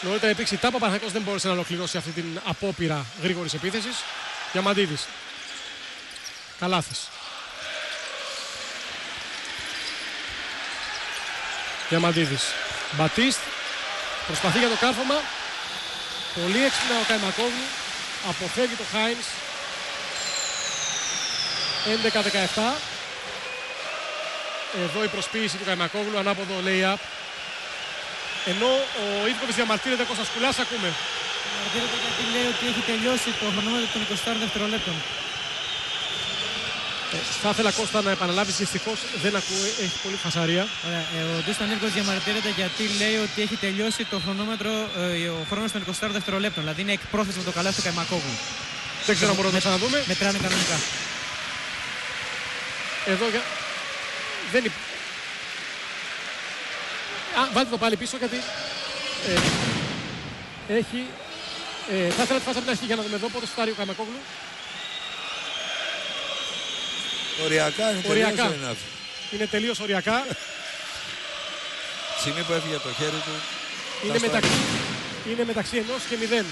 Νωρίτερα υπήρξε η τάπα, Παναθηναϊκός δεν μπόρεσε να ολοκληρώσει αυτή την απόπειρα γρήγορης επίθεσης. Διαμαντίδης. Καλάθης. Διαμαντίδης. Μπατίστ. Προσπαθεί για το κάρφωμα. Πολύ έξυπνα ο Καϊμακόβλου. Αποφεύγει το Χάινς. 11-17. Εδώ η προσποίηση του Καϊμακόβλου. Ανάποδο lay-up. Ενώ ο Ιβκοβιτς διαμαρτύρεται Κώστα Σκουλάς. Ακούμε. Διαμαρτύρεται γιατί λέει ότι έχει τελειώσει το χρονόμετρο των 24 δευτερολέπτων. Ε, θα ήθελα Κώστα να επαναλάβεις. Δυστυχώς δεν ακούει. Έχει πολύ φασαρία. Ωραία. Ε, ο Ντούσταν Εύκος διαμαρτύρεται γιατί λέει ότι έχει τελειώσει το χρονόμετρο, ε, ο χρόνος των 24 δευτερολέπτων. Δηλαδή είναι εκπρόθεσμο το καλάθι του Καϊμακόγλου. Δεν ξέρω αν μπορούμε να το ξαναδούμε. Μετράνε κανονικά. Εδώ για... δεν υπ... Α, βάλτε το πάλι πίσω γιατί ε, έχει... Ε, θα ήθελα τη φάση από την αρχή για να δούμε εδώ πότε φτάρει ο Καμακόγλου. Οριακά είναι Οριακά. τελείως είναι αυτό. Είναι τελείως οριακά. Στιγμή που έφυγε το χέρι του. είναι, τα μεταξύ, είναι μεταξύ ενός και μηδέν.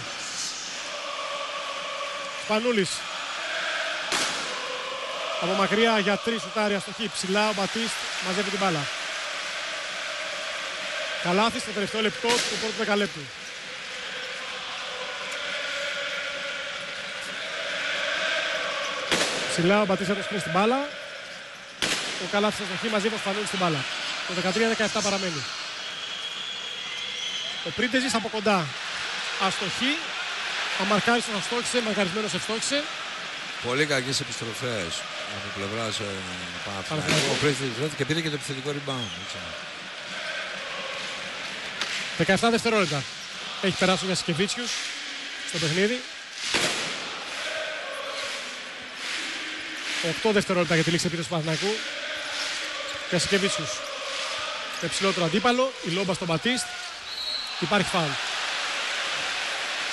Σπανούλης. Από μακριά για τρεις σουτάρια στο χι. Ψηλά ο Μπατίστ μαζεύει την μπάλα. Καλάθι στο τελευταίο λεπτό του πρώτου δεκαλέπτου. Ψηλά ο Μπατίστ έτρεξε στην μπάλα. Ο Καλάθι στο χι μαζεύει ο Σπανούλης στην μπάλα. Το 13-17 παραμένει. Ο Πρίντεζης από κοντά. Αστοχή. Αμαρκάριστος αστόχησε, μαρκαρισμένος ευστόχησε. Πολύ κακές επιστροφές από πλευράς ε, Παναθηναϊκού. Παναθηναϊκού. Ο Πρέσβη βρέθηκε και πήρε και το επιθετικό rebound. Έτσι. 17 δευτερόλεπτα. Έχει περάσει ο Γιασκεβίτσιους στο παιχνίδι. 8 δευτερόλεπτα για τη λήξη επίθεσης του Παναθηναϊκού. Γιασκεβίτσιους. Με ψηλότερο αντίπαλο. Η λόμπα στον Μπατίστ. Υπάρχει φάουλ.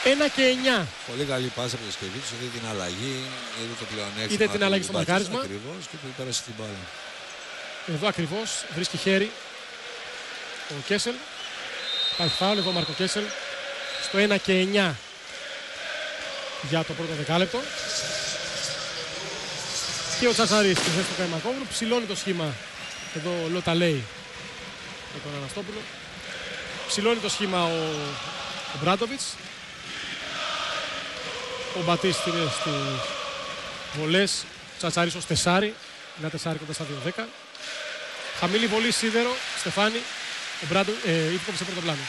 1 και 9. Πολύ καλή πάσα από το Σκεβίτσιο, είδε την αλλαγή, είδε το πλεονέκτημα. Είδε την αλλαγή στο μαρκάρισμα. Ακριβώς και του πέρασε την μπάλα. Εδώ ακριβώς βρίσκει χέρι ο Κέσελ. Υπάρχει φάουλ εδώ ο Μάρκο Κέσελ. Στο 1 και 9 για το πρώτο δεκάλεπτο. Και ο Τσασαρής στη θέση του Καϊμακόβρου ψηλώνει το σχήμα. Εδώ ο Λότα λέει με τον Αναστόπουλο. Ψηλώνει το σχήμα ο, ο Μπράντοβιτς. Ο Μπατίστ είναι στις βολές. Τσατσάρης ως τεσάρι. Ένα τεσάρι κοντά στα 2-10. Χαμηλή βολή σίδερο. Στεφάνη. Ο Μπράντο, ε, Ιβκοβιτς σε πρώτο πλάνο.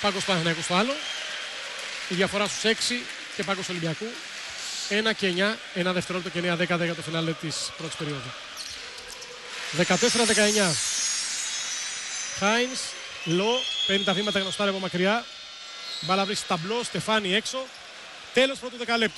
Πάγκος Παναθηναϊκού στο άλλο. Η διαφορά στους 6 και Πάγκος Ολυμπιακού. 1 και 9, ένα δευτερόλεπτο και 9 10 για το φινάλε της πρώτης περίοδου. 14-19. Χάινς, Λο, παίρνει τα βήματα γνωστά από μακριά. Μπάλα βρίσκει ταμπλό, Στεφάνη έξω. Τέλος πρώτου δεκαλέπτου.